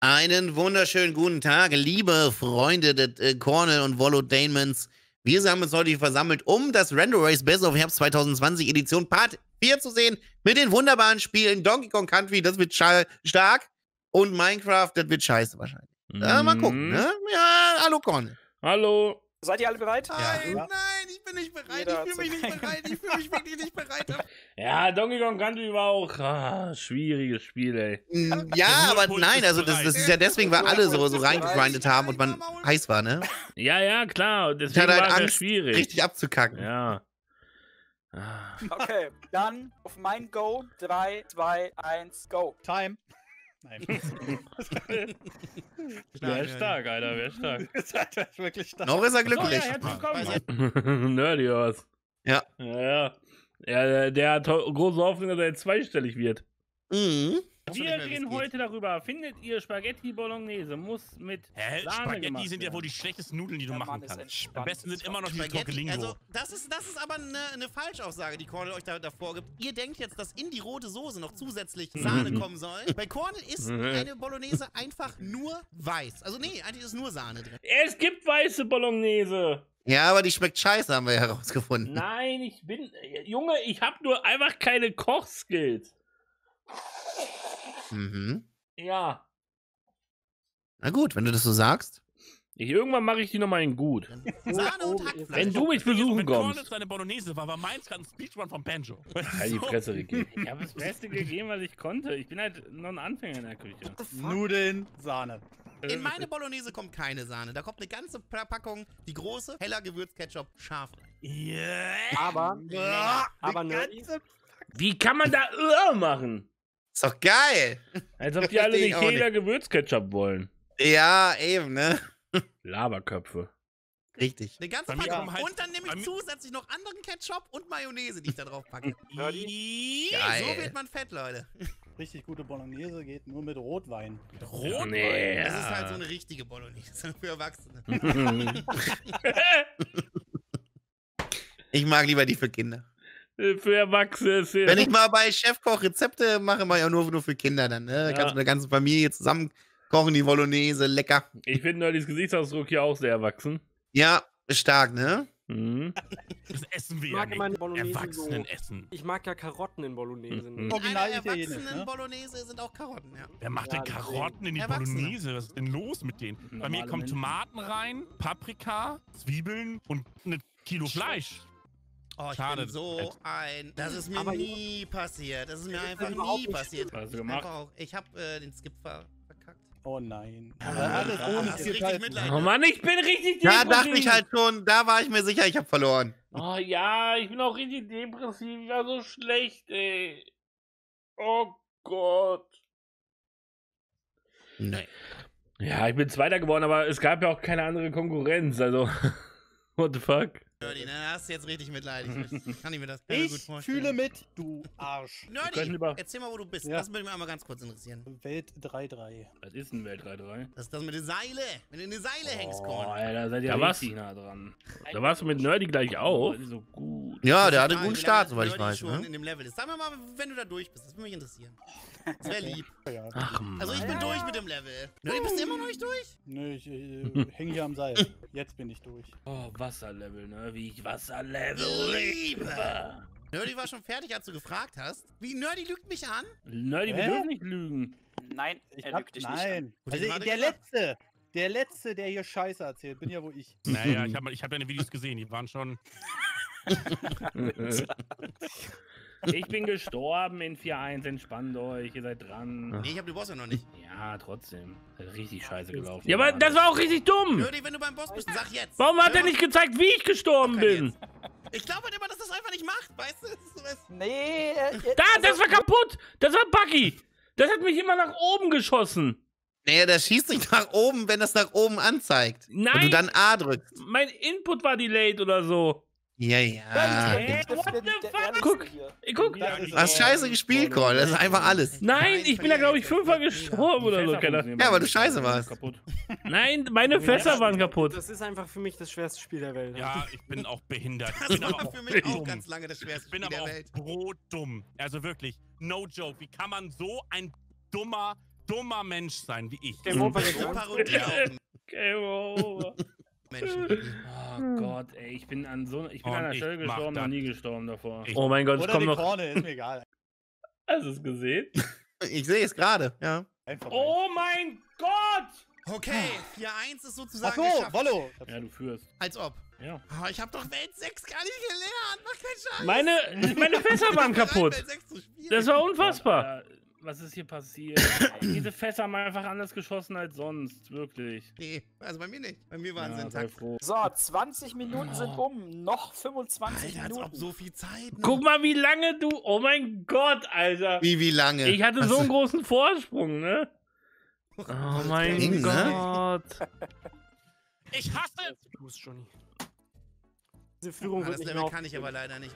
Einen wunderschönen guten Tag, liebe Freunde des äh, Cornell und Volodainments. Wir haben uns heute hier versammelt, um das Render Race Best of Herbst 2020 Edition Part 4 zu sehen. Mit den wunderbaren Spielen Donkey Kong Country, das wird stark. Und Minecraft, das wird scheiße wahrscheinlich. Mhm. Äh, mal gucken, ne? Ja, hallo Cornel. Hallo. Seid ihr alle bereit? Nein, ja. nein, bin nicht bereit. Jeder ich fühle mich nicht bereit. Ich fühle mich wirklich nicht bereit. Ja, Donkey Kong Country war auch ah, schwieriges Spiel, ey. Mm, ja, aber nein, also das, das ist ja deswegen, weil alle so, so reingegrindet haben und man heiß war, ne? Ja, ja, klar. Deswegen halt war es schwierig. Richtig abzukacken. Ja. Ah. Okay, dann auf mein Go. 3, 2, 1, Go. Time. Nein. Wer stark, Alter, wer stark. Alter, ist wirklich stark. Noch ist er glücklich. Oh, ja, Nerdy was. Ja. Ja, ja. Ja, der hat große Hoffnung, dass er jetzt zweistellig wird. Mhm. Wir reden heute darüber. Findet ihr Spaghetti Bolognese muss mit Hä? Sahne Spaghetti sind ja wohl die schlechtesten Nudeln, die du machen kannst. Am besten sind immer noch die Spaghetti, Torkellingo. also das ist, das ist aber eine, eine Falschaussage, die Cornel euch da, davor gibt. Ihr denkt jetzt, dass in die rote Soße noch zusätzlich Sahne kommen soll. Bei Cornel ist eine Bolognese einfach nur weiß. Also nee, eigentlich ist nur Sahne drin. Es gibt weiße Bolognese. Ja, aber die schmeckt scheiße, haben wir herausgefunden. Nein, ich bin. Junge, ich habe nur einfach keine Kochskills. Mhm. Ja. Na gut, wenn du das so sagst. Ich, irgendwann mache ich die nochmal in gut. Sahne und Hackfleisch. Wenn du mich besuchen Wenn kommst. Cornels deine Bolognese war, war meins gerade ein Speedrun vom Banjo. Halt die Fresse, Ricky. Ich habe das Beste gegeben, was ich konnte. Ich bin halt noch ein Anfänger in der Küche. Nudeln, Sahne. In meine Bolognese kommt keine Sahne. Da kommt eine ganze Packung, die große, heller Gewürzketchup, scharf. Yeah. Aber, Ja, aber Nerdy, ganze- Wie kann man da Irr machen? Ist doch geil. Als ob die alle nicht jeder Gewürzketchup wollen. Ja, eben, ne? Laberköpfe. Richtig. Eine ganze Packung. halt- und dann nehme ich zusätzlich noch anderen Ketchup und Mayonnaise, die ich da drauf packe. Geil. So wird man fett, Leute. Richtig gute Bolognese geht nur mit Rotwein. Rot? Nee. Das ist halt so eine richtige Bolognese für Erwachsene. Ich mag lieber die für Kinder. Für Erwachsene. ist ja- Wenn ich mal bei Chefkoch Rezepte mache, mache ich auch nur, nur für Kinder dann. Ne? Da Ja. kannst du mit der ganzen Familie zusammen kochen, die Bolognese, lecker. Ich finde Nerdys Gesichtsausdruck hier auch sehr erwachsen. Ja, ist stark, ne? Mhm. Das essen wir Ich ja mag nicht. meine Bolognese Erwachsenen so. essen. Ich mag ja Karotten in Bolognese. Mhm. nicht. In Original erwachsenen ne? Bolognese sind auch Karotten, ja. Wer macht Ja, denn. Karotten in die. Bolognese? Was ist denn los mit denen? Bei mir Normale kommen Menschen. Tomaten rein, Paprika, Zwiebeln und ein Kilo Fleisch. Oh, ich Schade. bin so ein... Das ist mir Aber- nie passiert. Das ist mir einfach nie passiert. Was hast du gemacht? Einfach auch. Ich habe äh, den Skip ver verkackt. Oh nein. Ja, alles da ohne. Mitleid. Oh Mann, ich bin richtig Da depressiv. dachte ich halt schon, da war ich mir sicher, ich habe verloren. Oh ja, ich bin auch richtig depressiv. Ich war so schlecht, ey. Oh Gott. Nee. Ja, ich bin Zweiter geworden, aber es gab ja auch keine andere Konkurrenz. Also, what the fuck? Nerdy, ne, da hast du jetzt richtig Mitleid. Ich kann ich mir das mir gut Ich vorstellen. fühle mit, du Arsch. Nerdy, erzähl mal, wo du bist. Ja. Das würde mich einmal ganz kurz interessieren. Welt 3-3. Was ist ein Welt 3-3? Das ist das mit den Seile. Wenn du in die Seile hängst, Oh, Korn. Alter, seid ihr Da da war's- richtig nah dran. Da warst du mit Nerdy gleich auch. So gut. Ja, der hatte einen guten Start, soweit ich weiß. Ne? in dem Level ist. Sag mir mal, wenn du da durch bist. Das würde mich interessieren. Das wäre lieb. Ja. Ach. Also ich bin durch mit dem Level. Nerdy, bist du immer noch nicht durch? Nö, ich äh, hänge hier am Seil. Jetzt bin ich durch. Oh, Wasserlevel, ne? Wie ich Wasserlevel Liebe. Nerdy war schon fertig, als du gefragt hast. Wie, Nerdy lügt mich an? Nerdy, wir Hä? dürfen nicht lügen. Nein, Ich er hab, lügt dich nicht an. nein. Also er der gesagt. Letzte. Der Letzte, der hier Scheiße erzählt, bin ja wo ich. Naja, ich habe ich hab deine Videos gesehen, die waren schon. ich bin gestorben in 4-1. Entspannt euch, ihr seid dran. Nee, ich hab den Boss ja noch nicht. Ja, trotzdem. Richtig scheiße gelaufen. Ja, aber das war auch richtig dumm. Nerdy, wenn du beim Boss bist, sag jetzt. Warum hat er nicht gezeigt, wie ich gestorben bin? jetzt. Ich glaube halt immer, dass das einfach nicht macht, weißt du? Das ist so was- Nee, er, Da, also- das war kaputt. Das war Buggy. Das hat mich immer nach oben geschossen. Nee, das schießt nicht nach oben, wenn das nach oben anzeigt. Und du Nein, dann A drückst. mein Input war delayed oder so. Ja, ja. der- What der- the der fuck? Guck. Guck. Hast scheiße gespielt, Call. Das ist einfach alles. Nein, ich bin da, glaube ich, fünfmal gestorben oder so. Ja, weil du scheiße warst. Kaputt. Nein, meine Fässer waren kaputt. Das ist einfach für mich das schwerste Spiel der Welt. Ja, ich bin auch behindert. Ich Das bin aber auch für mich auch dumm. ganz lange das schwerste Ich bin Spiel aber der auch Welt. brotdumm. Also wirklich, no joke. Wie kann man so ein dummer dummer Mensch sein wie ich. Game over Game over. Menschen. Oh Gott, ey, ich bin an so ich bin Und an einer ich Stelle gestorben, noch nie gestorben davor. Ich- oh mein Gott, kommt die noch. Korne, ist mir egal. Hast du es gesehen? Ich sehe es gerade, ja. Einfach Oh mein Gott! Okay, 4-1 ist Ach sozusagen so, geschafft. Wollo. Ja, du führst. Als ob. Ja. Oh, ich habe doch Welt 6 gar nicht gelernt. Mach keinen Scheiß. Meine, meine Fässer waren Ich kaputt. Welt 6 zu spielen. Das war unfassbar. Was ist hier passiert? Diese Fässer haben einfach anders geschossen als sonst, wirklich. Nee, also bei mir nicht. Bei mir waren sie Ja, sei intakt. froh. So, 20 Minuten sind um. Noch 25 Alter, als ob Minuten. so viel Zeit. noch. Guck mal, wie lange du. Oh mein Gott, Alter. Wie, wie lange? Ich hatte so Also- einen großen Vorsprung, ne? Oh mein Ding, ne? Gott. Ich hasse Du bist Johnny. Diese Führung Ah, wird das nicht Level mehr kann ich aber leider nicht.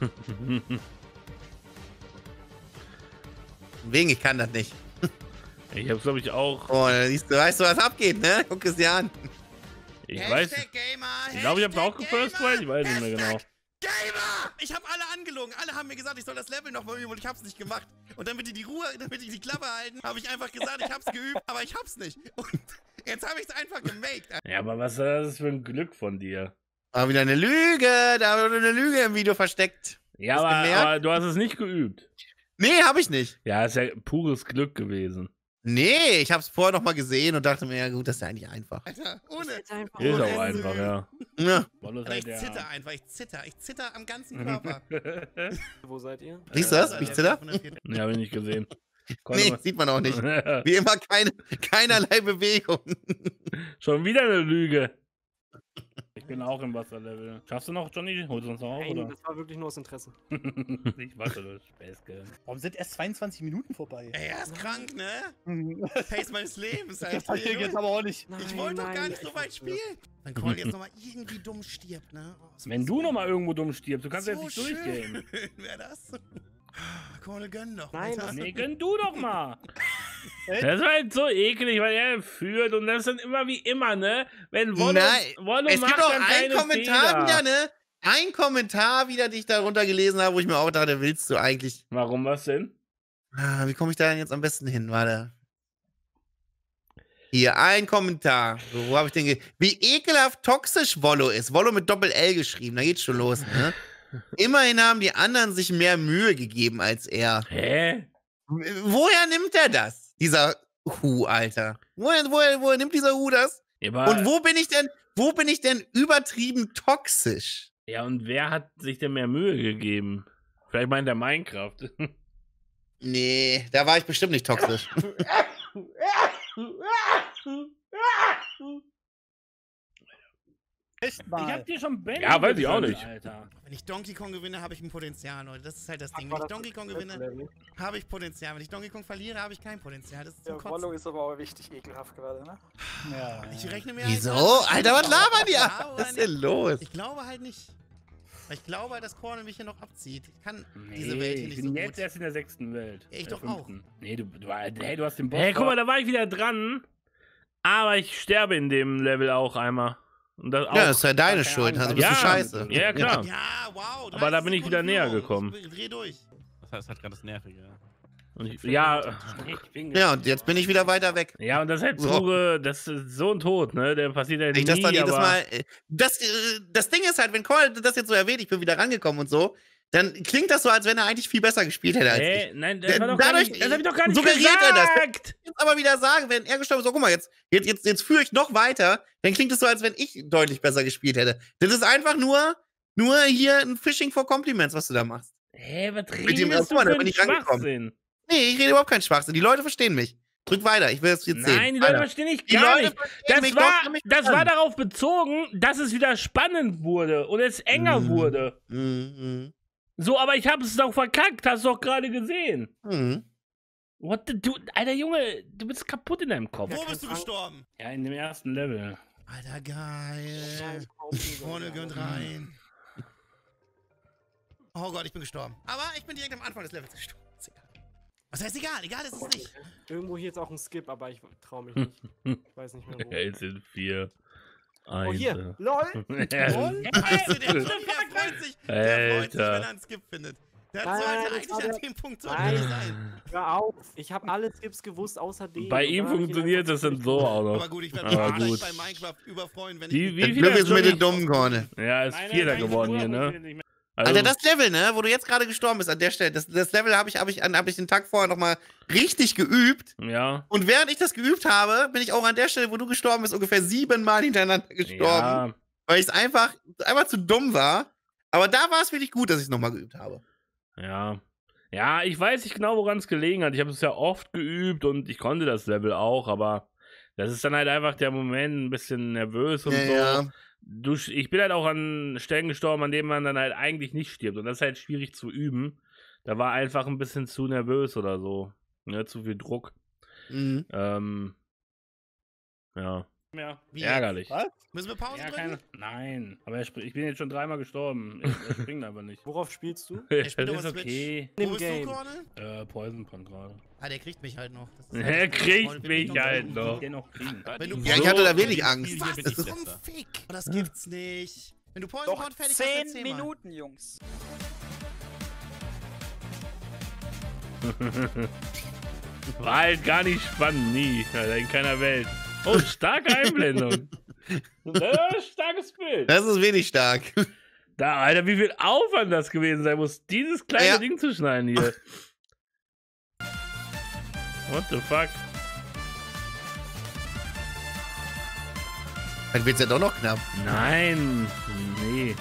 Wegen, ich kann das nicht. Ich hab's, glaube ich, auch. Oh, siehst du, weißt du, was abgeht, ne? Guck es dir an. Ich weiß. Gamer, Ich glaube, ich hab's auch gefirst Gamer, ich weiß nicht mehr genau. Gamer! Ich habe alle angelogen. Alle haben mir gesagt, ich soll das Level nochmal üben und ich hab's nicht gemacht. Und damit die die Ruhe, damit die die Klappe halten, habe ich einfach gesagt, ich hab's geübt, aber ich hab's nicht. Und jetzt habe ich's einfach gemaked. Ja, aber was ist das für ein Glück von dir? War wieder eine Lüge. Da wurde eine Lüge im Video versteckt. Ja, aber, aber du hast es nicht geübt. Nee, habe ich nicht. Ja, ist ja pures Glück gewesen. Nee, ich hab's vorher noch mal gesehen und dachte mir, ja gut, das ist ja eigentlich einfach. Alter, ohne. Ist einfach Ist Oh, auch einfach, ja. Ja. Alter, ich zitter einfach, ich zitter, ich zitter am ganzen Körper. Wo seid ihr? Siehst du das? Ich zitter? Ja, hab ich nicht gesehen. Nee, sieht man auch nicht. Wie immer keine, keinerlei Bewegung. Schon wieder eine Lüge. Ich bin auch im Wasserlevel. Schaffst du noch, Johnny? Holst du uns noch auf, Nein, oder? das war wirklich nur aus Interesse. ich warte, du Späßke. Warum sind erst 22 Minuten vorbei? Ey, er ist krank, ne? Das Face meines Lebens, Alter. passiert jetzt aber auch nicht. Ich wollte doch gar nicht so weit spielen. Wenn Cole jetzt nochmal irgendwie dumm stirbt, ne? Oh, das Wenn du nochmal irgendwo dumm stirbst, du kannst so jetzt nicht durchgehen. schön Wäre das? Cole, gönn doch. Nein, Alter. das- Nee, gönn du doch mal. Das war halt so eklig, weil er führt und das ist dann immer wie immer, ne? Wenn Wollo, Nein, Wollo Es macht gibt auch einen Kommentar Fehler. wieder, ne? Ein Kommentar wieder, den ich darunter gelesen habe, wo ich mir auch dachte, willst du eigentlich. Warum, was denn? Ah, wie komme ich da denn jetzt am besten hin? Warte. Hier, ein Kommentar. Wo habe ich den Wie ekelhaft toxisch Wollo ist. Wollo mit Doppel-L geschrieben, da geht's schon los, ne? Immerhin haben die anderen sich mehr Mühe gegeben als er. Hä? Woher nimmt er das? Dieser Hu, Alter. Woher, woher, woher nimmt dieser Hu das? Ja, Und wo bin ich denn, wo bin ich denn übertrieben toxisch? ja, und wer hat sich denn mehr Mühe gegeben? Vielleicht meint er Minecraft. Nee, da war ich bestimmt nicht toxisch. Echt Ich mal. hab dir schon Ben Ja, weiß ich auch nicht. Alter. Wenn ich Donkey Kong gewinne, habe ich ein Potenzial, Leute. Das ist halt das Ding. Wenn ich Donkey Kong gewinne, habe ich Potenzial. Wenn ich Donkey Kong verliere, habe ich kein Potenzial. Das ist zum Ja, Kotzen. ist aber auch richtig ekelhaft gerade, ne? Ja. Ich rechne mir Wieso? halt Alter, was labern die? Was ist denn nicht? los? Ich glaube halt nicht. Weil Ich glaube halt, dass Korn mich hier noch abzieht. Ich kann Nee, diese Welt hier ich nicht bin so jetzt gut. erst in der sechsten Welt. Ja, ich Der doch auch. fünften. Nee, du, du, hey, du hast den Boss. Hey, guck mal, da war ich wieder dran. Aber ich sterbe in dem Level auch einmal. Und das auch. Ja, das ist ja deine Schuld. Also bist ja. du scheiße. Ja, ja, klar. Ja, wow. Aber da 30 bin ich wieder näher gekommen. Ich dreh durch. Das ist halt gerade das Nervige. Und ich, ja, ich bin Ja, und jetzt bin ich wieder weiter weg. Ja, und das ist halt So. das ist so ein Tod, ne? Der passiert halt Ich nie, das dann jedes aber Mal. äh, Das, äh, das Ding ist halt, wenn Cole das jetzt so erwähnt, ich bin wieder rangekommen und so, dann klingt das so, als wenn er eigentlich viel besser gespielt hätte als ich. Hä? Nein, das war doch dadurch nicht, das hab ich doch gar nicht suggeriert er das. gesagt. Jetzt aber wieder sagen, wenn er gestorben ist, so guck mal, jetzt, jetzt, jetzt, jetzt führe ich noch weiter, dann klingt es so, als wenn ich deutlich besser gespielt hätte. Das ist einfach nur, nur hier ein Phishing for Compliments, was du da machst. Hä, was dem- redest du mal, da für ich rangekommen. Schwachsinn? Nee, ich rede überhaupt keinen Schwachsinn. Die Leute verstehen mich. Drück weiter, ich will es jetzt sehen. Nein, die Leute verstehen ich gar nicht. Das mich war, das war an. darauf bezogen, dass es wieder spannend wurde und es enger Mhm. wurde. Mhm, so, aber ich hab's doch verkackt, hast du doch gerade gesehen. Mhm. What the, du, alter Junge, du bist kaputt in deinem Kopf. Wo bist du gestorben? Ja, in dem ersten Level. Alter, geil. Vorne gönnt rein. Oh Gott, ich bin gestorben. Aber ich bin direkt am Anfang des Levels gestorben. Ist egal. Was heißt egal? Egal ist es nicht. Irgendwo hier ist auch ein Skip, aber ich trau mich nicht. ich weiß nicht mehr wo. Hellsinn vier. Oh, Eins. Oh, hier. Äh. LOL. LOL. der, freut sich, der freut sich, wenn er einen Skip findet. Das nein, sollte eigentlich an dem Punkt nein, sein. Hör auf, ich habe alle Tipps gewusst, außer dem. Bei ihm funktioniert das dann so auch noch. Aber gut, ich werde ah, mich bei Minecraft überfreuen, wenn ich... Die, wie viel ist mit den dummen Korne. Ja, ist Vierter geworden hier, ne? Also, Alter, das Level, ne, wo du jetzt gerade gestorben bist an der Stelle, das, das Level habe ich, hab ich, hab ich den Tag vorher nochmal richtig geübt. ja. Und während ich das geübt habe, bin ich auch an der Stelle, wo du gestorben bist, ungefähr siebenmal hintereinander gestorben. Ja, Weil ich es einfach, einfach zu dumm war. Aber da war es wirklich gut, dass ich es nochmal geübt habe. ja. Ja, ich weiß nicht genau, woran es gelegen hat. Ich habe es ja oft geübt und ich konnte das Level auch, aber das ist dann halt einfach der Moment, ein bisschen nervös und Ja, so. ja. Du, ich bin halt auch an Stellen gestorben, an denen man dann halt eigentlich nicht stirbt. Und das ist halt schwierig zu üben. Da war einfach ein bisschen zu nervös oder so. Ne, zu viel Druck. Mhm. Ähm, ja, Ja. Wie ärgerlich. Was? Müssen wir Pause Ja, drücken? keine, nein, aber er ich bin jetzt schon dreimal gestorben. Er, er springt einfach nicht. Worauf spielst du? das spielt ist auf Switch. okay. Wo bist Game. du, Korne? Äh, Poison Pond gerade. Ah, der kriegt mich halt noch. Das ist halt Er das kriegt mich halt noch. Den noch kriegen. Wenn du- Ja, ich hatte da wenig Angst. Was? bin Das ich ist Bester. Fick. Das gibt's nicht. Wenn du Poison Doch Pond fertig hast, 10 erzähl mal. Minuten, Jungs. War halt gar nicht spannend, nie. Alter, in keiner Welt. Oh, starke Einblendung. Ja, starkes Bild. Das ist wenig stark. Da, Alter, wie viel Aufwand das gewesen sein muss, dieses kleine Ja. Ding zu schneiden hier. What the fuck? Dann wird's ja doch noch knapp. Nein. Nee.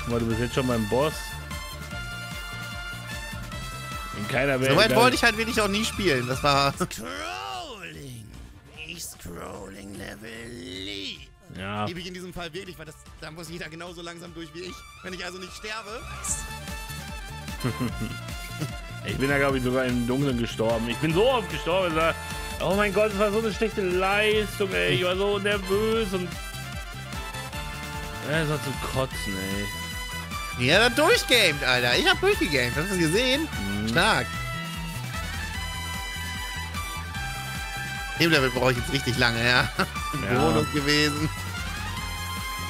Guck mal, du bist jetzt schon beim Boss. In keiner Welt. So weit wollte ich halt wirklich auch nie spielen. Das war. Ja. Liebe ich in diesem Fall wirklich, weil das, da muss jeder genauso langsam durch wie ich. Wenn ich also nicht sterbe. Ich bin da, glaube ich, sogar im Dunkeln gestorben. Ich bin so oft gestorben. Da, oh mein Gott, das war so eine schlechte Leistung, ey. Ich war so nervös und. Ja, das war zum Kotzen, ey. Ja, dann durchgamed, Alter. Ich hab durchgegamed. Hast du das gesehen? Mhm. Stark. Dem Level brauche ich jetzt richtig lange, ja. Ja. Bonus gewesen.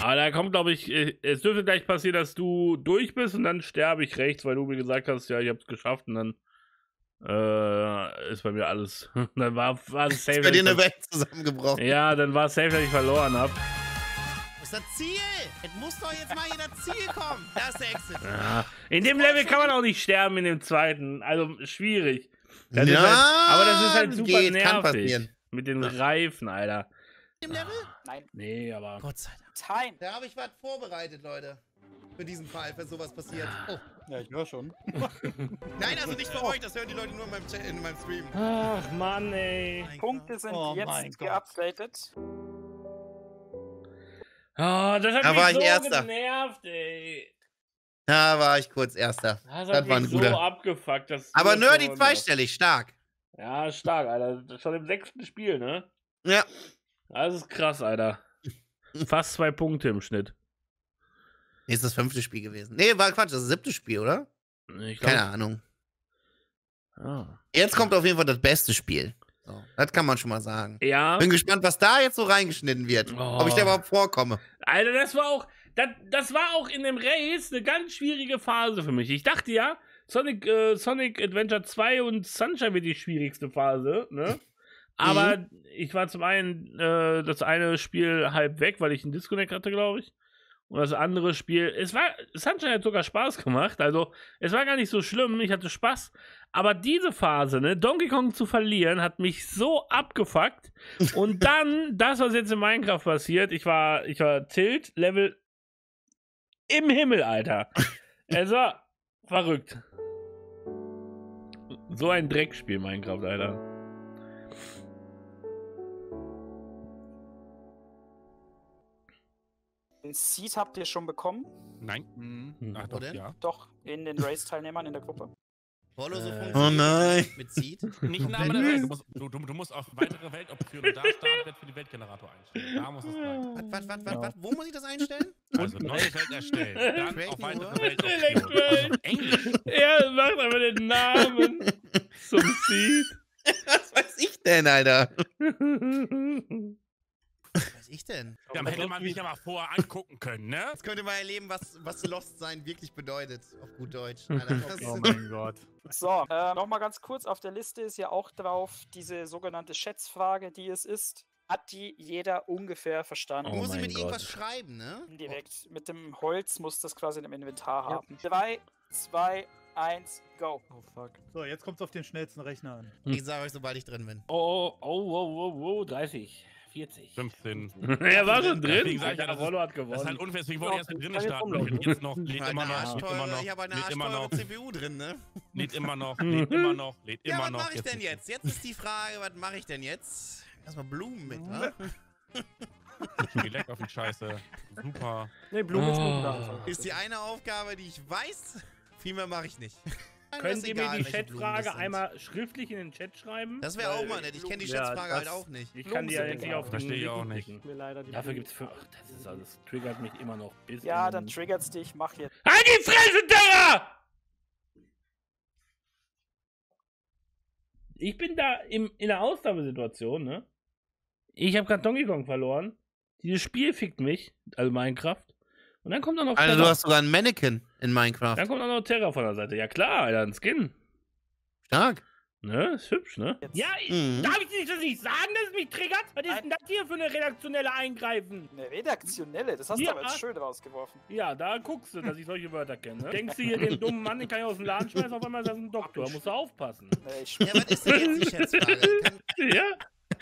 Aber da kommt, glaube ich, äh, es dürfte gleich passieren, dass du durch bist und dann sterbe ich rechts, weil du mir gesagt hast, ja, ich hab's geschafft und dann äh, ist bei mir alles. dann war, war es safe. Ist bei dir eine ich Welt zusammengebrochen. ja, dann war es safe, dass ich verloren hab. Das ist das Ziel. Es muss doch jetzt mal hier das Ziel kommen. Da ist der Exit. Ja. In dem Level kann man auch nicht sterben in dem zweiten. Also schwierig. Das Ja, halt, aber das ist halt super geht, kann nervig. passieren. Mit den Reifen, Alter. Im Level? Nein, Nee, aber. Gott sei Dank. Time. Da habe ich was vorbereitet, Leute. Für diesen Fall, wenn sowas passiert. Oh. Ja, ich höre schon. Nein, also nicht für euch, das hören die Leute nur in meinem, Chat- in meinem Stream. Ach, Mann, ey. Mein Punkte Gott. sind Oh jetzt geupdatet. Oh, das hat Da mich war ich so Erster. genervt, ey. Da war ich kurz Erster. Das, Das hat war mich ein guter. so abgefuckt. Dass du Aber das Nerdy zweistellig, stark. Ja, stark, Alter. Das ist Schon im sechsten Spiel, ne? Ja. Das ist krass, Alter. Fast zwei Punkte im Schnitt. Nee, ist das fünfte Spiel gewesen. Nee, war Quatsch, das ist das siebte Spiel, oder? Ich Keine glaub, Ahnung. ah. Jetzt kommt auf jeden Fall das beste Spiel. So, das kann man schon mal sagen. Ja. Bin gespannt, was da jetzt so reingeschnitten wird. Ob ich da Oh. überhaupt vorkomme. Alter, das war auch, das, das war auch in dem Race eine ganz schwierige Phase für mich. Ich dachte ja, Sonic, äh, Sonic Adventure 2 und Sunshine wird die schwierigste Phase, ne? Aber ich war zum einen äh, das eine Spiel halb weg, weil ich einen Disconnect hatte, glaube ich. Und das andere Spiel, es war, Sunshine hat sogar Spaß gemacht. Also, es war gar nicht so schlimm, ich hatte Spaß. Aber diese Phase, ne, Donkey Kong zu verlieren, hat mich so abgefuckt. Und dann, das, was jetzt in Minecraft passiert, ich war, ich war Tilt, Level im Himmel, Alter. Es war verrückt. So ein Dreckspiel, Minecraft, Alter. Den Seed habt ihr schon bekommen. Nein. Mhm. Ach doch, denn? ja. Doch, in den Race-Teilnehmern in der Gruppe. Follow so Äh. Oh nein. Mit Seed. Nicht Name der Welt. Du musst, du, du, musst auf weitere Weltoptionen und da Startwert für die Weltgenerator einstellen. Da muss es sein. Was, was, was, was, was? Wo muss ich das einstellen? Also neue Welt erstellen. Dann Create auf weitere. Weltoptionen. Also Englisch. Er macht aber den Namen zum Seed. Was weiß ich denn, Alter? Ich denn? Ja, Aber hätte man ja mal vorher angucken können, ne? Jetzt könnt ihr mal erleben, was, was Lost sein wirklich bedeutet. Auf gut Deutsch. Oh mein Gott. So, äh, nochmal ganz kurz, auf der Liste ist ja auch drauf diese sogenannte Schätzfrage, die es ist. Hat die jeder ungefähr verstanden? Oh muss ich mit irgendwas Gott. schreiben, ne? Direkt mit dem Holz muss das quasi im Inventar haben. 3, 2, 1, go. Oh fuck. So, jetzt kommt's auf den schnellsten Rechner an. Ich sage euch, sobald ich drin bin. Oh, oh, oh, oh, oh, 30, 40. 15. er war schon Deswegen drin. sag ich ja, das ist- Rollo hat Das ist halt gewonnen. unfair, deswegen wollte ich erst mit drinnen starten. jetzt noch, lädt Ich habe immer eine noch, lädt immer arschteure, noch, ich habe eine immer noch, CPU drin, ne? lädt immer noch, lädt immer noch, lädt Ja, immer was noch. mache ich denn ist- jetzt? Jetzt ist die Frage, was mache ich denn jetzt? Erstmal Blumen mit, wa? Geh leck auf die Scheiße. Super. Nee, Blumen ist Oh. nur da. Ist die eine Aufgabe, die ich weiß, viel mehr mache ich nicht. Ihr egal, mir die sind. einmal schriftlich in den Chat schreiben? Das wäre auch mal nett. Ich kenne die Blumen- Ja, halt auch nicht. Ich kann die ja nicht auf den Verstehe ich auch nicht. klicken. Mir leider die Dafür Blumen. gibt's für. Ach, das ist alles. Triggert mich immer noch bis. Ja, in dann den- triggert's dich, mach jetzt. Halt die Fresse, Terra! Ich bin da im, in der Ausnahmesituation, ne? Ich habe gerade Donkey Kong verloren. Dieses Spiel fickt mich, also Minecraft. Und dann kommt auch noch Also du hast sogar ein Mannequin in Minecraft. Dann kommt auch noch Terra von der Seite. Ja klar, Alter, ein Skin. Stark. Ne? Ist hübsch, ne? Jetzt. Ja, ich, Mhm. darf ich nicht das nicht sagen, dass es mich triggert? Was ist denn das hier für eine redaktionelle Eingreifen? Eine redaktionelle, das hast Ja. du aber jetzt schön rausgeworfen. Ja, da guckst du, dass ich solche Wörter kenne. Denkst du hier, den dummen Mann, den kann ich aus dem Laden schmeißen, auf einmal ist das ein Doktor. Musst du aufpassen. Nee, ich Ja, was ist denn jetzt die Schätzfrage? Ja,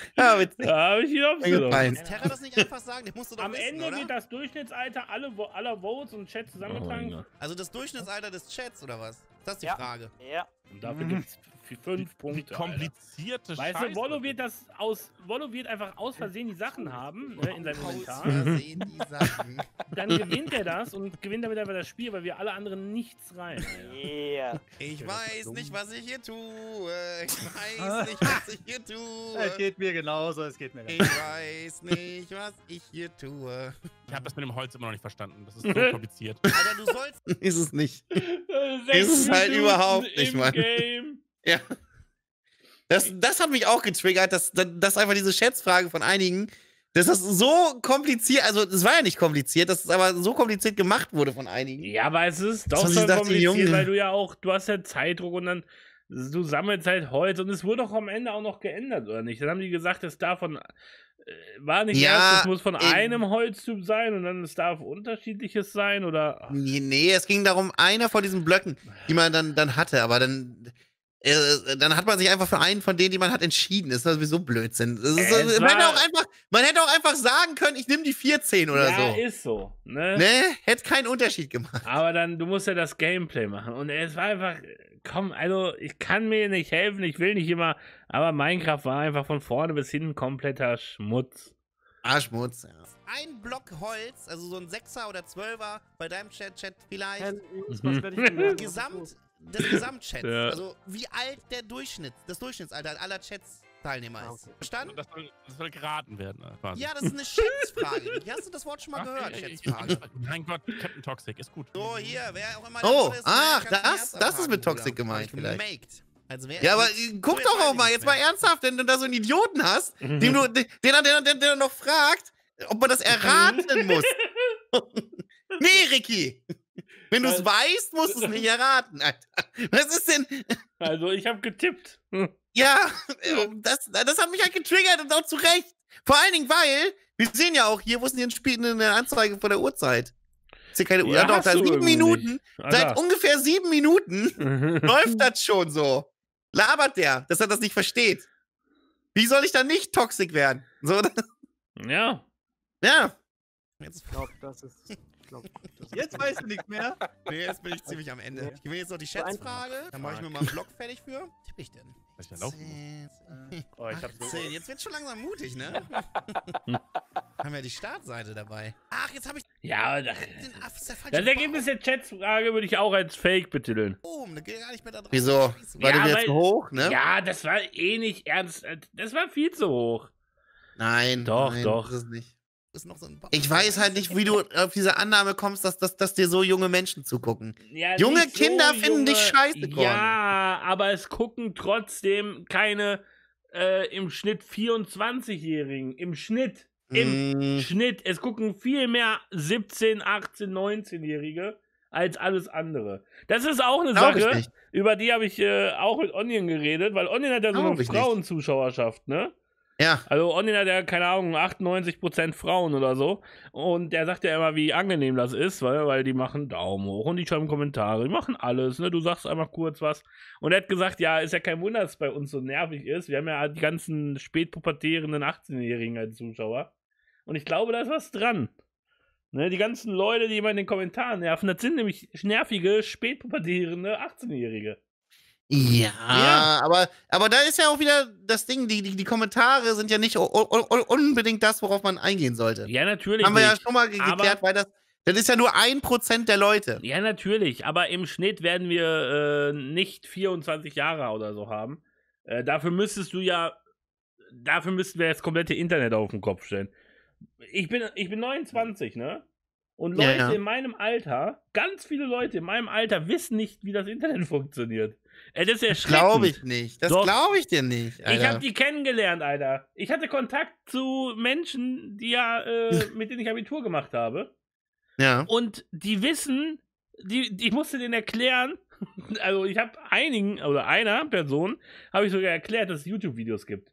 ja, witzig. da habe ich ihn aufs Kann Terra das nicht einfach sagen? Den musst du doch Am wissen, Ende oder? wird das Durchschnittsalter alle, aller Votes und Chats zusammengetragen. Also das Durchschnittsalter des Chats, oder was? Das ist die Ja. Frage. Ja, und dafür Mhm. gibt es fünf Punkte. Alter. Komplizierte Weißt Scheiße. du, Wollo wird das aus. Wollo wird einfach aus Versehen die Sachen haben ne, in seinem Aus Inventar. Versehen die Sachen. Dann gewinnt er das und gewinnt damit einfach das Spiel, weil wir alle anderen nichts rein. Alter. yeah. Ich weiß nicht, was ich hier tue. Ich weiß nicht, was ich hier Es tue. geht mir genauso, es geht mir Ich genauso. weiß nicht, was ich hier tue. Ich habe das mit dem Holz immer noch nicht verstanden. Das ist so kompliziert. Alter, du sollst. Ist es nicht. Sechs es halt überhaupt nicht, Mann. Game. Ja. Das, das hat mich auch getriggert, dass, dass einfach diese Schätzfrage von einigen, dass das so kompliziert, also es war ja nicht kompliziert, dass es aber so kompliziert gemacht wurde von einigen. Ja, aber es ist doch So, sie schon dachte, kompliziert, Junge. weil du ja auch, du hast ja Zeitdruck und dann, du sammelst halt Holz und es wurde doch am Ende auch noch geändert, oder nicht? Dann haben die gesagt, es darf von, war nicht Ja, erst, es muss von äh, einem Holztyp sein und dann es darf unterschiedliches sein oder. Nee, nee, es ging darum, einer von diesen Blöcken, die man dann, dann hatte, aber dann. Äh, dann hat man sich einfach für einen von denen, die man hat, entschieden. Das ist sowieso Blödsinn. Ist, Es man, hätte auch einfach, man hätte auch einfach sagen können, ich nehme die 14 oder ja, so. ist so, ne? Ne? Hätte keinen Unterschied gemacht. Aber dann, du musst ja das Gameplay machen. Und es war einfach, komm, also ich kann mir nicht helfen, ich will nicht immer, aber Minecraft war einfach von vorne bis hinten kompletter Schmutz. Arschmutz, ja. Ein Block Holz, also so ein Sechser oder Zwölfer, bei deinem Chat, Chat vielleicht. Jungs, was ist Gesamt, los? des Gesamtchats. Ja. Also wie alt der Durchschnitt, das Durchschnittsalter aller Chats-Teilnehmer Ah, ist. okay. Verstanden? Das soll, das soll geraten werden, äh, quasi. Ja, das ist eine Schätzfrage. Hast du das Wort schon mal gehört, Schätzfrage? Mein Gott, Captain Toxic ist gut. So, hier, wer auch immer Oh, das ist, der ach, also das- das ist mit Toxic Also gemeint Mhm. Also vielleicht. vielleicht. Als wär, Ja, aber guck doch auch mal, jetzt mal ernsthaft, wenn du da so einen Idioten hast, dem du, den, den, den, den, der noch fragt, ob man das erraten muss. nee, Ricky. Wenn du es weißt, musst du es nicht erraten, Alter. Was ist denn? Also, ich habe getippt. Ja, äh, das, das hat mich halt getriggert und auch zu Recht. Vor allen Dingen, weil, wir sehen ja auch hier, wo ist denn hier eine Anzeige von der Uhrzeit? Ist hier keine Uhr? Ja, doch, da sieben Minuten. Ah, Seit da. ungefähr sieben Minuten läuft das schon so. Labert der, dass er das nicht versteht. Wie soll ich dann nicht toxisch werden? So, ja. ja. Jetzt, Ich glaube, das ist. Ich glaub, das ist Jetzt weißt du nichts mehr. nee, jetzt bin ich ziemlich am Ende. Ich gewinne jetzt noch die Schätzfrage. Dann mache ich mir mal einen Block fertig für. Tipp ich denn? Was ist denn laufen? Oh, ich hab so. 18. Jetzt wird's schon langsam mutig, ne? Haben wir die Startseite dabei. Ach, jetzt habe ich Ja, das, falsche das Ergebnis der Chatsfrage würde ich auch als Fake betiteln. Baum. Da geht gar nicht mehr da drauf. Wieso? War Ja, weil- zu hoch, ne? Ja, das war eh nicht ernst. Das war viel zu hoch. Nein. Doch, nein, doch. Das ist nicht. Ist noch so ein ich weiß halt nicht, wie du auf diese Annahme kommst, dass, dass, dass dir so junge Menschen zugucken. Ja, Junge Kinder finden dich scheiße, Corny. Ja, aber es gucken trotzdem keine äh, im Schnitt 24-Jährigen. Im Schnitt. Im Mm, Schnitt. Es gucken viel mehr 17, 18, 19-Jährige als alles andere. Das ist auch eine glaub Sache, über die habe ich äh, auch mit Onion geredet, weil Onion hat ja so Glaub eine. Frauenzuschauerschaft, ne? Ja. Also Onion hat ja, keine Ahnung, 98% Frauen oder so. Und der sagt ja immer, wie angenehm das ist, weil, weil die machen Daumen hoch und die schreiben Kommentare, die machen alles, ne? Du sagst einmal kurz was. Und er hat gesagt, ja, ist ja kein Wunder, dass es bei uns so nervig ist. Wir haben ja die ganzen spätpubertierenden 18-Jährigen als Zuschauer. Und ich glaube, da ist was dran. Ne, die ganzen Leute, die immer in den Kommentaren nerven, das sind nämlich nervige, spätpubertierende 18-Jährige. Ja, Ja. aber, aber da ist ja auch wieder das Ding, die, die, die Kommentare sind ja nicht unbedingt das, worauf man eingehen sollte. Ja, natürlich. Haben wir ja nicht. schon mal ge- aber- geklärt, weil das, das ist ja nur ein Prozent der Leute. Ja, natürlich, aber im Schnitt werden wir äh, nicht 24 Jahre oder so haben. Äh, dafür müsstest du ja, dafür müssten wir das komplette Internet auf den Kopf stellen. Ich bin, ich bin 29, ne? Und Ja, Leute ja. in meinem Alter, ganz viele Leute in meinem Alter wissen nicht, wie das Internet funktioniert. Äh, das ist erschreckend. Glaube ich nicht. Das glaube ich dir nicht. Ich Alter. habe die kennengelernt, Alter. Ich hatte Kontakt zu Menschen, die ja, äh, mit denen ich Abitur gemacht habe. ja. Und die wissen, die, die ich musste denen erklären, also ich habe einigen oder einer Person habe ich sogar erklärt, dass es YouTube-Videos gibt.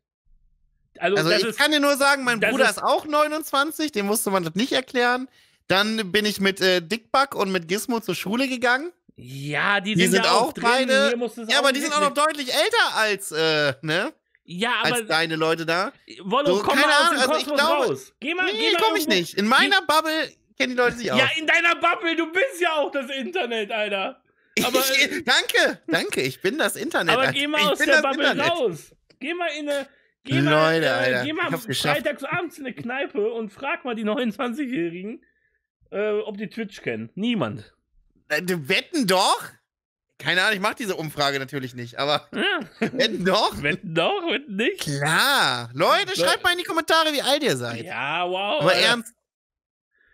Also, Also ich ist, kann dir nur sagen, mein Bruder ist- ist, auch 29, dem musste man das nicht erklären. Dann bin ich mit äh, Dickback und mit Gizmo zur Schule gegangen. ja, die, die sind, sind ja auch drin. beide- Ja, aber die sind auch noch deutlich älter als, äh, ne? Ja, Als aber deine Leute da. Wollo, so, komm keine mal aus Ahnung, dem also ich Kosmos glaube- raus. Geh mal, geh Nee, mal komm ich nicht. In meiner Bubble kennen die Leute sich aus. Ja, in deiner Bubble, du bist ja auch das Internet, Alter. Aber, ich, danke, danke, ich bin das Internet. aber Alter. geh mal aus der Bubble Internet. raus. Geh mal in eine. Geh mal, Leute, äh, Alter, geh mal ich hab's geschafft. freitags abends in eine Kneipe und frag mal die 29-Jährigen, äh, ob die Twitch kennen. Niemand. Äh, du Wetten doch? Keine Ahnung, ich mach diese Umfrage natürlich nicht, aber Ja. wetten doch? Wetten doch, wetten nicht. Klar. Leute, Le- schreibt mal in die Kommentare, wie alt ihr seid. Ja, wow. aber Alter. ernst.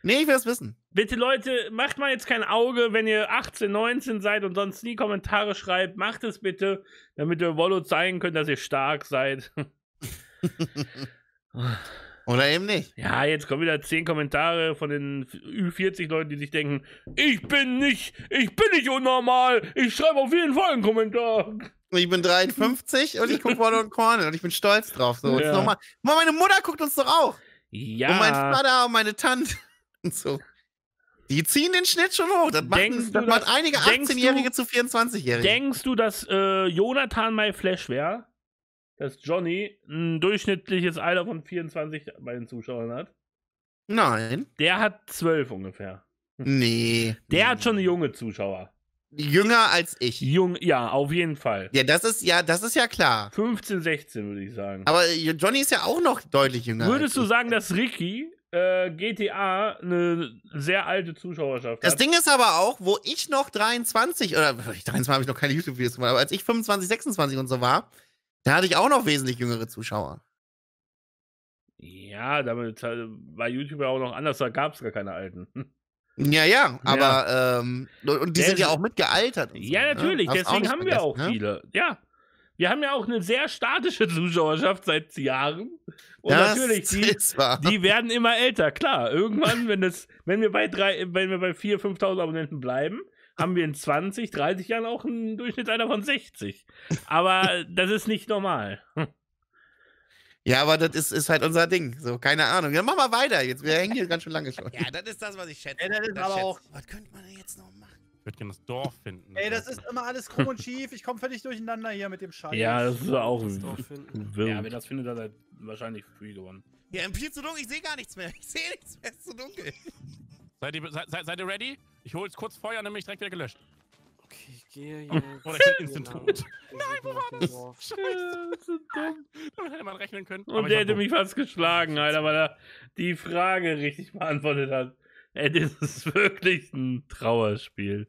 Nee, ich will das wissen. Bitte Leute, macht mal jetzt kein Auge, wenn ihr 18, 19 seid und sonst nie Kommentare schreibt. Macht es bitte, damit wir Wollo zeigen können, dass ihr stark seid. Oder eben nicht. Ja, jetzt kommen wieder 10 Kommentare von den Ü40 Leuten, die sich denken, ich bin nicht, ich bin nicht unnormal, ich schreibe auf jeden Fall einen Kommentar. Ich bin 53 und ich gucke Wallo und Cornel und ich bin stolz drauf. So, Ja. nochmal. Mal, meine Mutter guckt uns doch auch. Ja. Und mein Vater und meine Tante und so. Die ziehen den Schnitt schon hoch. Das, Denkst machen, du, das macht einige denkst 18-Jährige du- zu 24-Jährigen. Denkst du, dass äh, Jonathan My Flash wäre? Dass Johnny ein durchschnittliches Alter von 24 bei den Zuschauern hat? Nein. Der hat 12 ungefähr. Nee. Der hat schon junge Zuschauer. Jünger als ich. Jung, ja, auf jeden Fall. Ja, das ist ja, das ist ja klar. 15, 16 würde ich sagen. Aber Johnny ist ja auch noch deutlich jünger. Würdest du ich. sagen, dass Ricky äh, GTA eine sehr alte Zuschauerschaft Das hat? Ding ist aber auch, wo ich noch 23 oder 23 habe ich noch keine YouTube-Videos gemacht, aber als ich 25, 26 und so war, da hatte ich auch noch wesentlich jüngere Zuschauer. Ja, damit äh, war YouTube ja auch noch anders, da gab es gar keine alten. Ja, ja, aber ähm, und die Der sind ja auch mitgealtert. so, Ja, ne? natürlich, Darfst deswegen haben wir auch ne? viele. Ja. Wir haben ja auch eine sehr statische Zuschauerschaft seit Jahren. Und Das natürlich, die, die werden immer älter, klar. Irgendwann, wenn, das, wenn wir bei drei, wenn wir bei 4.000, 5.000 Abonnenten bleiben, haben wir in 20, 30 Jahren auch ein Durchschnittsalter von 60. Aber das ist nicht normal. Ja, aber das ist, ist halt unser Ding. So, keine Ahnung. Ja, mach mal weiter jetzt. Wir hängen hier ganz schön lange schon. Ja, das ist das, was ich schätze. Ja, das ist Das aber schätze auch-. Was könnte man denn jetzt noch machen? Ich würde gerne das Dorf finden. Ey, das ist immer alles krumm und schief. Ich komme völlig durcheinander hier mit dem Scheiß. Ja, das ist auch Das Dorf finden. wild. Ja, wer das findet, hat halt wahrscheinlich free gewonnen. Ja, viel zu dunkel. Ich sehe gar nichts mehr. Ich sehe nichts mehr. Es ist zu dunkel. Seid ihr, seid, seid, ihr ready? Ich hole jetzt kurz Feuer, nämlich direkt wieder gelöscht. Okay, ich gehe jetzt. Oder ich bin instant hier tot. Nein, wo war das? Scheiße. Damit hätte man rechnen können. Und aber ich der hätte mich fast geschlagen, Alter, weil er die Frage richtig beantwortet hat. Ey, das ist wirklich ein Trauerspiel.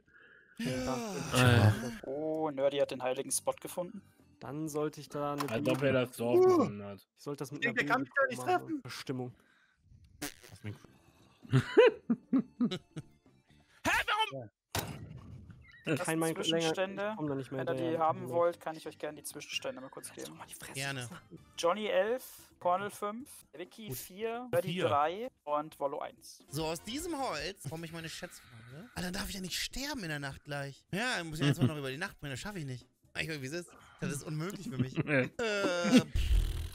Ja. Oh, Nerdy hat den heiligen Spot gefunden. Dann sollte ich da eine. Als ob er das Dorf Uh. gewonnen hat. Ich sollte das mit Der einer kann mich doch nicht treffen. Bestimmung. Lass mich- Das Kein sind länger. Zwischenstände. Mehr Wenn ihr die hinterher. haben wollt, kann ich euch gerne die Zwischenstände mal kurz geben. Gerne. Johnny 11, Cornel 5, Vicky 4, Birdie Vier. 3 und Volo 1. So, aus diesem Holz komme ich meine Schätzfrage. Ah, dann darf ich ja nicht sterben in der Nacht gleich. Ja, dann muss ich jetzt mal noch über die Nacht bringen, das schaffe ich nicht. Ich weiß, wie es ist. Das ist unmöglich für mich. äh, pff,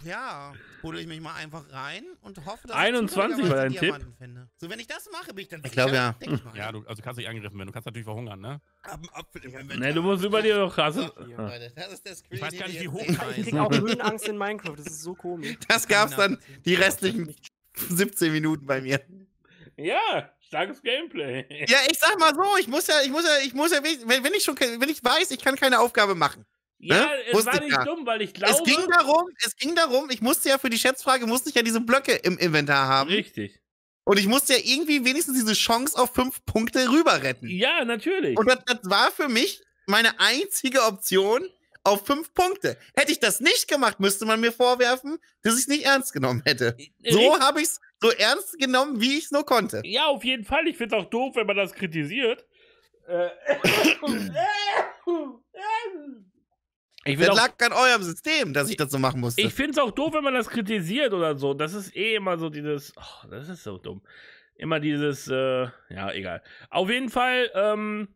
ja, hole ich mich mal einfach rein und hoffe, dass 21 ich war dein Diamanten finde. So, wenn ich das mache, bin ich dann Ich glaube, ja. Ich. Ja, du, also kannst dich angegriffen werden. Du kannst natürlich verhungern, ne? Hab einen Apfel im Inventar. Ne, du musst über dir noch krass. So, Leute, das ist der Screen, Ich weiß gar nicht, wie hoch das Ich könnt. krieg auch Höhenangst in Minecraft, das ist so komisch. Das gab's dann die restlichen 17 Minuten bei mir. Ja, starkes Gameplay. Ja, ich sag mal so, ich muss ja, ich muss ja, ich muss ja, wenn, ich schon, wenn ich weiß, ich kann keine Aufgabe machen. Ja, Ne? es Wusste war ich nicht ja. dumm, weil ich glaube. Es ging darum, es ging darum, ich musste ja für die Schätzfrage, musste ich ja diese Blöcke im Inventar haben. Richtig. Und ich musste ja irgendwie wenigstens diese Chance auf fünf Punkte rüber retten. Ja, natürlich. Und das, das war für mich meine einzige Option auf fünf Punkte. Hätte ich das nicht gemacht, müsste man mir vorwerfen, dass ich es nicht ernst genommen hätte. So habe ich es so ernst genommen, wie ich es nur konnte. Ja, auf jeden Fall. Ich finde es auch doof, wenn man das kritisiert. Äh, ich Das finde auch, lag an eurem System, dass ich das so machen musste. ich find's auch doof, wenn man das kritisiert oder so. Das ist eh immer so dieses. Oh, das ist so dumm. Immer dieses. Äh, ja, egal. Auf jeden Fall. Ähm,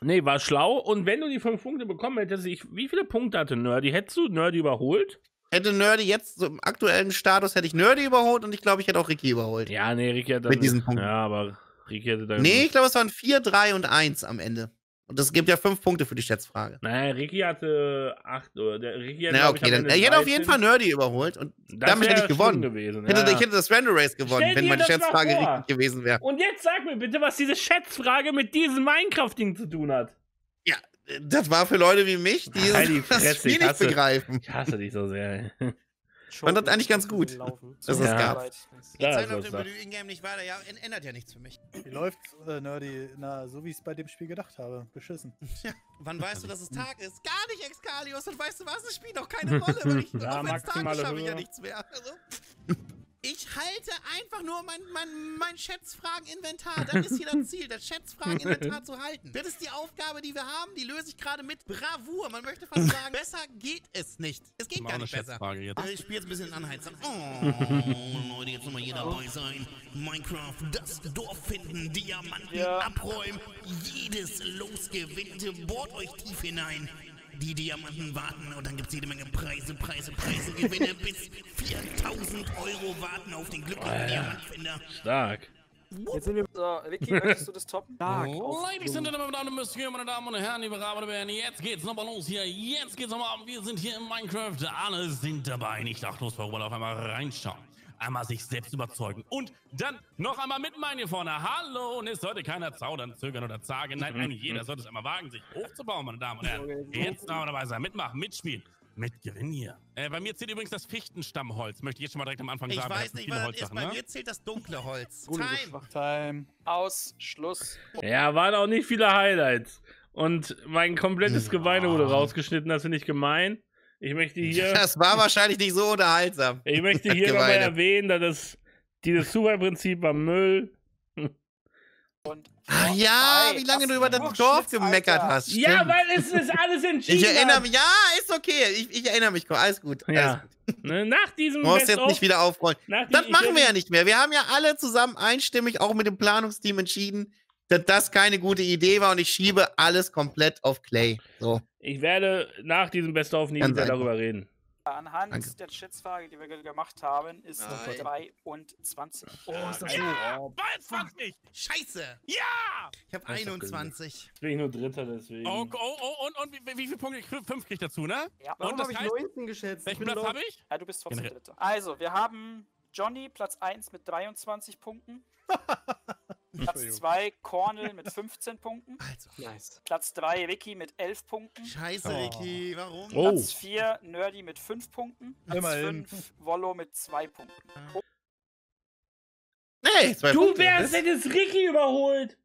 nee, war schlau. Und wenn du die fünf Punkte bekommen hättest, ich, wie viele Punkte hatte Nerdy? Hättest du Nerdy überholt? hätte Nerdy jetzt so im aktuellen Status, hätte ich Nerdy überholt und ich glaube, ich hätte auch Ricky überholt. Ja, nee, Ricky hat dann. Mit diesen Punkten. Ja, aber Ricky hätte dann. Nee, ich glaube, es waren 4, 3 und 1 am Ende. Und das gibt ja fünf Punkte für die Schätzfrage. Naja, Ricky hatte acht oder der Ricky hat, Na, glaub okay, am dann. Ich hätte auf jeden 13. Fall Nerdy überholt und damit hätte ich gewonnen. Gewesen, hätte, ja. ich hätte das Random Race gewonnen, Stell wenn meine Schätzfrage richtig gewesen wäre. Und jetzt sag mir bitte, was diese Schätzfrage mit diesem Minecraft-Ding zu tun hat. Das war für Leute wie mich, die Halt die das Spiel ich nicht begreifen. Ich hasse dich so sehr. Fand das eigentlich ganz gut, dass es gab. läuft ist im das. Menü in-game nicht weiter. Ja, änd- ändert ja nichts für mich. Wie läuft's, äh, Nerdy? Na, so wie ich es bei dem Spiel gedacht habe. Beschissen. Ja, wann weißt du, dass es Tag ist? Gar nicht, Excalius. Und weißt du was? Es spielt auch keine Rolle, weil ich, Ja, auch wenn es Tag ist, schaffe ich ja nichts mehr. Also, ich halte einfach nur mein, mein, mein Schätzfragen-Inventar. Das ist hier das Ziel, das Schätzfragen-Inventar zu halten. Das ist die Aufgabe, die wir haben. Die löse ich gerade mit Bravour. Man möchte fast sagen, besser geht es nicht. Es geht gar nicht besser. Jetzt. Ich spiele jetzt ein bisschen anheizen. Oh, Leute, jetzt nochmal hier dabei sein. Minecraft, das Dorf finden, Diamanten Ja. abräumen. Jedes losgewinnte bohrt euch tief hinein. Die Diamanten warten und dann gibt's jede Menge Preise, Preise, Preise, Gewinne bis 4000 Euro warten auf den glücklichen Diamantfinder. Stark. Jetzt sind wir So, Vicky, möchtest du das toppen? stark. Oh, Ladies and Gentlemen, meine Damen meine Damen und Herren, liebe Raben werden, jetzt geht's nochmal los hier. Jetzt geht's nochmal ab. Wir sind hier in Minecraft. Alle sind dabei. Nicht achtlos, warum auf einmal reinschauen. Einmal sich selbst überzeugen. Und dann noch einmal mit meinen hier vorne. Hallo, und es sollte keiner zaudern, zögern oder zagen. Nein, nein, jeder sollte es einmal wagen, sich hochzubauen, meine Damen und Herren. Jetzt noch dabei sein, mitmachen, mitspielen. Mitgewinnen hier. Äh, bei mir zählt übrigens das Fichtenstammholz. Möchte ich jetzt schon mal direkt am Anfang Ich sagen. weil weiß nicht, was das ist. Holzsachen, Bei ne? mir zählt das dunkle Holz. Time. Time. Aus, Schluss. Ja, waren auch nicht viele Highlights. Und mein komplettes Geweine wurde rausgeschnitten, das finde ich gemein. Ich möchte hier, Das war wahrscheinlich nicht so unterhaltsam. ich möchte hier nochmal erwähnen, dass das, dieses Zufallprinzip war Müll. Und Ach ja, vorbei. wie lange du über das Dorf gemeckert Alter. hast. Ja, stimmt. weil es ist alles entschieden. Ich erinnere mich, ja, ist okay. Ich, ich erinnere mich, komm, alles gut. Alles Ja. gut. Ne, nach diesem Du musst jetzt nicht wieder aufrollen. Das machen wir ja nicht mehr. Wir haben ja alle zusammen einstimmig, auch mit dem Planungsteam entschieden, dass das keine gute Idee war und ich schiebe alles komplett auf Clay. So. Ich werde nach diesem Best-of nie wieder darüber reden. Anhand Danke. der Schätzfrage, die wir ge- gemacht haben, ist Nein. 23. Oh, ist das ja, 22! Scheiße. Ja! Ich habe Das ist doch 21. Jetzt bin ich nur Dritter, deswegen. Oh, oh, oh, und, und wie, wie viele Punkte? Fünf, fünf krieg ich dazu, ne? Ja. Warum Und das habe ich heißt- 19 geschätzt? Ich Welchen bin Platz habe ich? ja, du bist trotzdem. Dritter. Also, wir haben Johnny, Platz 1 mit 23 Punkten. Platz 2 Cornel mit 15 Punkten. Also, Nice. Platz 3 Ricky mit 11 Punkten. scheiße, Oh. Ricky. Warum? Oh. Platz 4 Nerdy mit 5 Punkten. Platz Immerhin. 5 Wollo mit 2 Punkten. Nee, zwei Du Punkte. wärst, hättest Ricky überholt.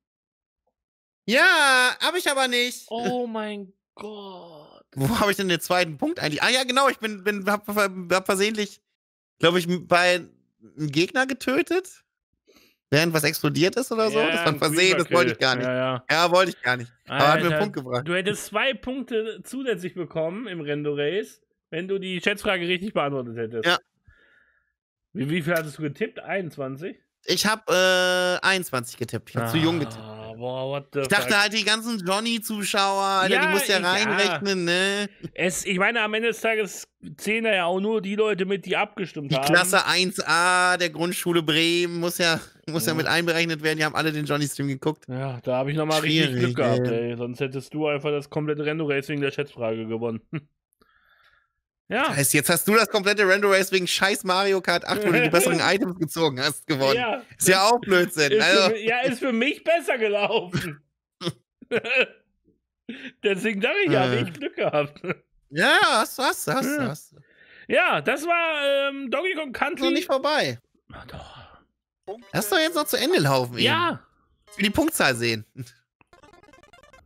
Ja, hab ich aber nicht. Oh mein Gott. Wo habe ich denn den zweiten Punkt eigentlich? Ah ja, genau, ich bin, bin hab, hab versehentlich, glaube ich, bei einem Gegner getötet. Während was explodiert ist oder so. Ja, das war ein Versehen, das wollte ich gar nicht. Ja, ja. Ja, wollte ich gar nicht. Aber hat mir Alter, einen Punkt gebracht. Du hättest zwei Punkte zusätzlich bekommen im Rendo Race, wenn du die Schätzfrage richtig beantwortet hättest. Ja. Wie, wie viel hattest du getippt? 21? Ich habe äh, 21 getippt. Ich habe zu jung getippt. Ah, Boah, what the Ich dachte fuck. halt, die ganzen Johnny-Zuschauer, Alter, Ja, die muss ja reinrechnen, ne? Es, ich meine, am Ende des Tages zählen da ja auch nur die Leute mit, die abgestimmt Die haben. Klasse 1a der Grundschule Bremen muss ja, muss ja Ja. mit einberechnet werden. Die haben alle den Johnny-Stream geguckt. Ja, da habe ich nochmal richtig Glück gehabt, ey. ey. Sonst hättest du einfach das komplette Rendo Racing der Schätzfrage gewonnen. ja. Das heißt, jetzt hast du das komplette Rando Race wegen scheiß Mario Kart 8, wo du die besseren Items gezogen hast, gewonnen. Ja, Ist ja auch Blödsinn. ist Also, für, ja, ist für mich besser gelaufen. Deswegen sage ich, ja, habe Äh. ich Glück gehabt. ja, hast du, hast du, hast du. Ja. Das war ähm, Donkey Kong Ist Country. noch nicht vorbei. Ah, doch. Lass doch jetzt noch zu Ende laufen. Eben. Ja. Ich will die Punktzahl sehen.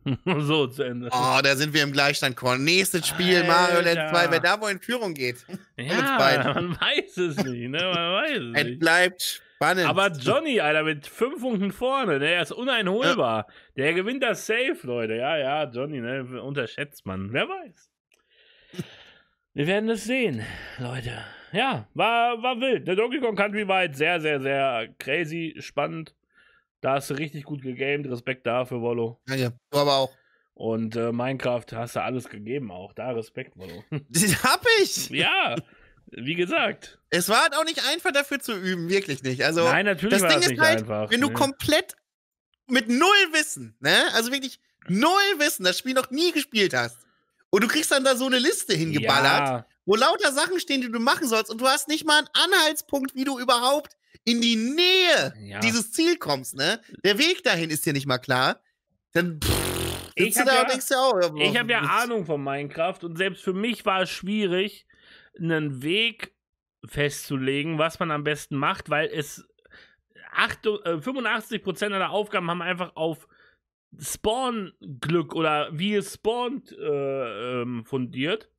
so zu Ende. Oh, da sind wir im Gleichstand, Korn. Nächstes Spiel, Mario Land Alter. 2, wer da wohl in Führung geht. ja, man weiß es nicht, ne? Man weiß es Es nicht. bleibt spannend. Aber Johnny, Alter, mit fünf Punkten vorne, der ist uneinholbar. Der gewinnt das Safe, Leute. Ja, ja, Johnny, ne? Unterschätzt man. Wer weiß. Wir werden es sehen, Leute. Ja, war, war wild. Der Donkey Kong Country war jetzt sehr, sehr, sehr crazy, spannend. Da hast du richtig gut gegamed. Respekt dafür, Wollo. Danke. Du aber auch. Und äh, Minecraft hast du alles gegeben auch. Da Respekt, Wollo. Das hab ich. ja, wie gesagt. Es war halt auch nicht einfach dafür zu üben, wirklich nicht. Also, Nein, natürlich das war Ding das ist nicht halt, einfach. wenn du ne? komplett mit null Wissen, ne? Also wirklich null Wissen, das Spiel noch nie gespielt hast. Und du kriegst dann da so eine Liste hingeballert, Ja, wo lauter Sachen stehen, die du machen sollst, und du hast nicht mal einen Anhaltspunkt, wie du überhaupt in die Nähe Ja. dieses Ziel kommst, ne? Der Weg dahin ist dir nicht mal klar. Dann pff, Ich hab da ja- und denkst dir auch, ja, Ich habe ja Ahnung von Minecraft und selbst für mich war es schwierig, einen Weg festzulegen, was man am besten macht, weil es acht- äh, 85% aller Aufgaben haben einfach auf Spawn-Glück oder wie es spawnt äh, ähm, fundiert.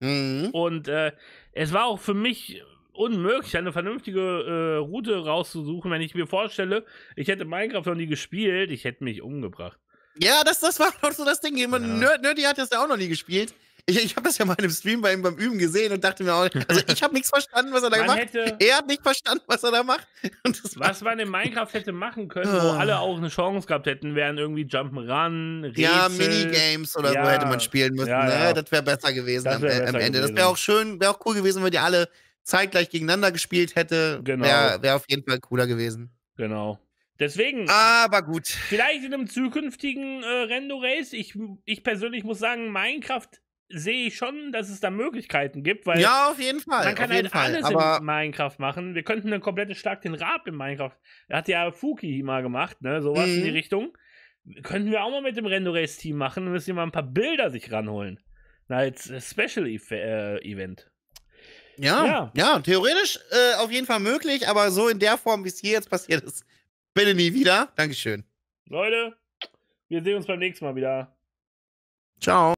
Mhm. Und äh, es war auch für mich unmöglich, eine vernünftige äh, Route rauszusuchen, wenn ich mir vorstelle, ich hätte Minecraft noch nie gespielt, ich hätte mich umgebracht. Ja, das, das war doch so das Ding. Jemand, Ja. Nerd, Nerdy hat das ja auch noch nie gespielt. Ich, ich habe das ja mal im Stream bei ihm beim Üben gesehen und dachte mir auch, also ich habe nichts verstanden, was er da gemacht hätte, Er hat nicht verstanden, was er da macht. Das Was man in Minecraft hätte machen können, wo Ah. alle auch eine Chance gehabt hätten, wären irgendwie Jump'n'Run, Rätsel. ja, Minigames oder Ja. so hätte man spielen müssen. Ja, ne? ja. Das wäre besser gewesen Das am, wär am besser Ende. Das gewesen. wäre auch schön, wäre auch cool gewesen, wenn die alle zeitgleich gegeneinander gespielt hätte. Genau. Wäre wär auf jeden Fall cooler gewesen. Genau. Deswegen, Aber gut. vielleicht in einem zukünftigen äh, Rendo-Race, ich, ich persönlich muss sagen, Minecraft sehe ich schon, dass es da Möglichkeiten gibt, weil Ja, auf jeden Fall. man kann halt Fall. alles Aber in Minecraft machen. Wir könnten eine komplette Schlag den Rab in Minecraft. Da hat ja Fuki mal gemacht, ne? Sowas in die Mhm. Richtung. Könnten wir auch mal mit dem Rendo-Race-Team machen, müssen wir mal ein paar Bilder sich ranholen. Na, jetzt äh, Special äh, Event. Ja, Ja. ja, theoretisch äh, auf jeden Fall möglich, aber so in der Form, wie es hier jetzt passiert ist, bitte nie wieder. Dankeschön. Leute, wir sehen uns beim nächsten Mal wieder. Ciao.